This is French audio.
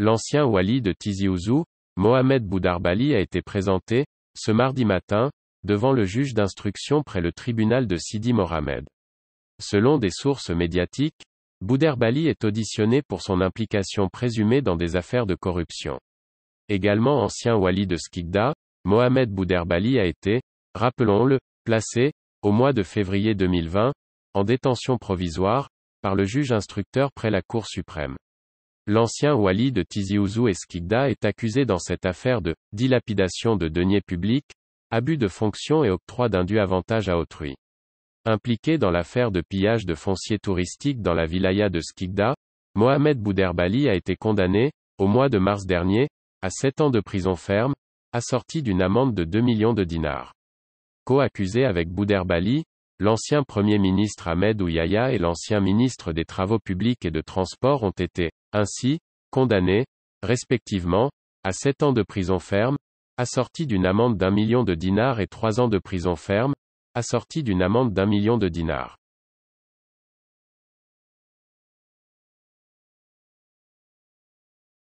l'ancien wali de Tizi Ouzou, Mohamed Boudarbali a été présenté, ce mardi matin, devant le juge d'instruction près le tribunal de Sidi Mohamed. Selon des sources médiatiques, Bouderbali est auditionné pour son implication présumée dans des affaires de corruption. Également ancien wali de Skikda, Mohamed Bouderbali a été, rappelons-le, placé, au mois de février 2020, en détention provisoire, par le juge instructeur près la Cour suprême. L'ancien wali de Tizi Ouzou et Skikda est accusé dans cette affaire de dilapidation de deniers publics, abus de fonction et octroi d'un dû avantage à autrui. Impliqué dans l'affaire de pillage de fonciers touristiques dans la wilaya de Skikda, Mohamed Bouderbali a été condamné, au mois de mars dernier, à 7 ans de prison ferme, assorti d'une amende de 2 millions de dinars. Co-accusé avec Bouderbali, l'ancien premier ministre Ahmed Ouyaya et l'ancien ministre des Travaux publics et de Transport ont été, ainsi, condamnés, respectivement, à 7 ans de prison ferme, assorti d'une amende d'un million de dinars et 3 ans de prison ferme, assorti d'une amende d'un million de dinars.